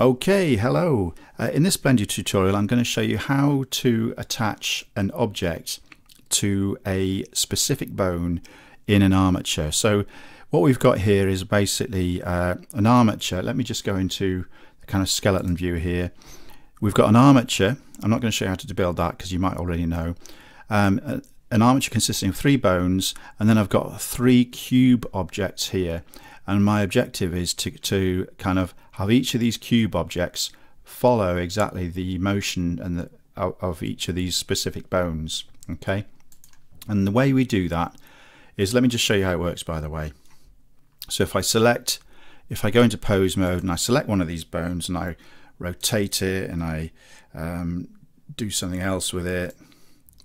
Okay, hello. Uh, in this Blender tutorial I'm going to show you how to attach an object to a specific bone in an armature. So what we've got here is basically uh, an armature. Let me just go into the kind of skeleton view here. We've got an armature. I'm not going to show you how to build that because you might already know. Um, an armature consisting of three bones and then I've got three cube objects here and my objective is to, to kind of have each of these cube objects follow exactly the motion and the, of, each of these specific bones okay? And the way we do that is let me just show you how it works by the way. So if I select if I go into pose mode and I select one of these bones and I rotate it and I um, do something else with it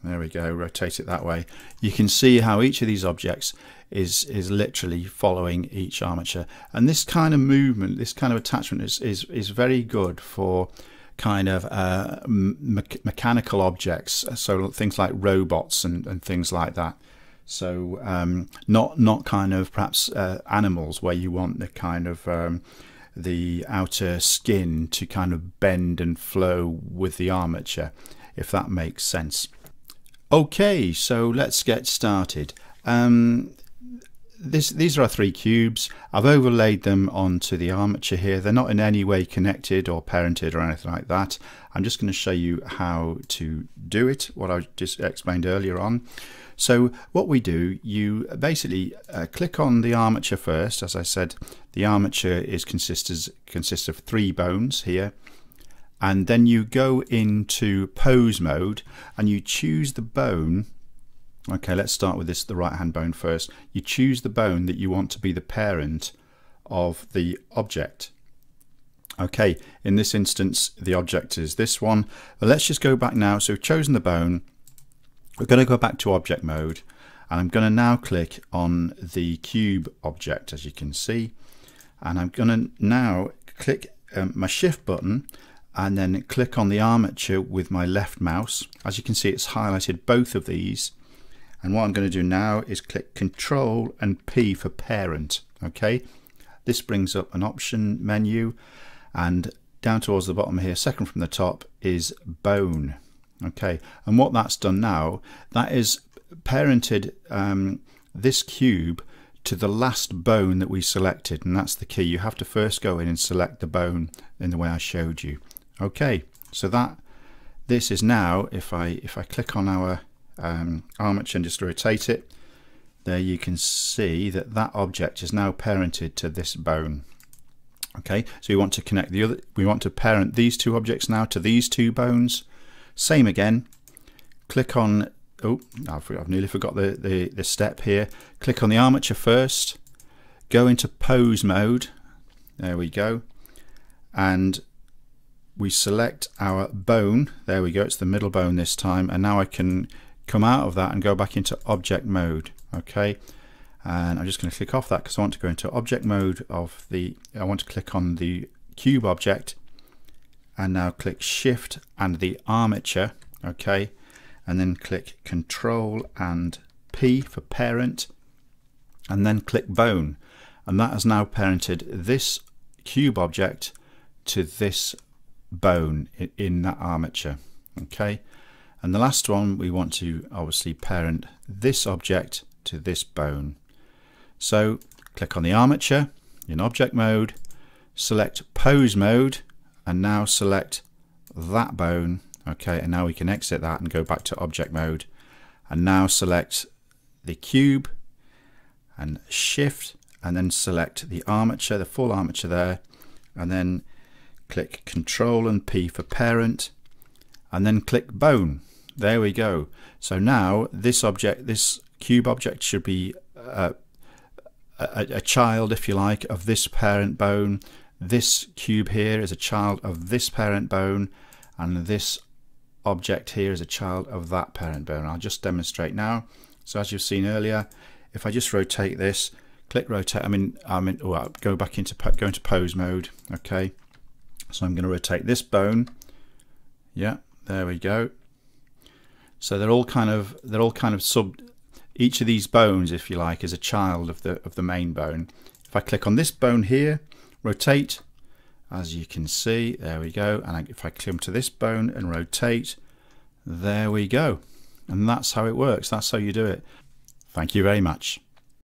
there we go rotate it that way. You can see how each of these objects is is literally following each armature. And this kind of movement this kind of attachment is is, is very good for kind of uh, me mechanical objects so things like robots and, and things like that. So um, not not kind of perhaps uh, animals where you want the kind of um, the outer skin to kind of bend and flow with the armature if that makes sense Okay, so let's get started. Um, this, these are our three cubes. I've overlaid them onto the armature here. They're not in any way connected or parented or anything like that. I'm just going to show you how to do it, what I just explained earlier on. So what we do, you basically uh, click on the armature first. As I said, the armature is consists, consists of three bones here and then you go into pose mode and you choose the bone. Okay let's start with this the right hand bone first. You choose the bone that you want to be the parent of the object. Okay in this instance the object is this one. But let's just go back now. So we've chosen the bone. We're going to go back to object mode and I'm going to now click on the cube object as you can see. And I'm going to now click um, my shift button and then click on the armature with my left mouse. As you can see it's highlighted both of these. And what I'm going to do now is click Control and P for parent okay? This brings up an option menu and down towards the bottom here second from the top is bone okay? And what that's done now that is parented um, this cube to the last bone that we selected and that's the key. You have to first go in and select the bone in the way I showed you Okay, so that this is now, if I if I click on our um, armature and just rotate it, there you can see that that object is now parented to this bone. Okay, so we want to connect the other, we want to parent these two objects now to these two bones. Same again, click on, oh, I've, I've nearly forgot the, the, the step here. Click on the armature first, go into pose mode, there we go, and we select our bone. There we go it's the middle bone this time and now I can come out of that and go back into object mode okay? And I'm just going to click off that because I want to go into object mode of the I want to click on the cube object and now click shift and the armature okay? And then click control and P for parent and then click bone. And that has now parented this cube object to this bone in that armature okay? And the last one we want to obviously parent this object to this bone. So click on the armature in object mode select pose mode and now select that bone okay? And now we can exit that and go back to object mode. And now select the cube and shift and then select the armature the full armature there. And then click Control and P for parent and then click bone. There we go. So now this object this cube object should be uh, a, a, child if you like of this parent bone. This cube here is a child of this parent bone and this object here is a child of that parent bone. I'll just demonstrate now. So as you've seen earlier if I just rotate this click rotate I mean I mean oh, go back into go into pose mode okay so I'm going to rotate this bone. Yeah, there we go. So they're all kind of they're all kind of sub each of these bones, if you like, is a child of the of the main bone. If I click on this bone here, rotate, as you can see there we go and if I come to this bone and rotate there we go and that's how it works that's how you do it thank you very much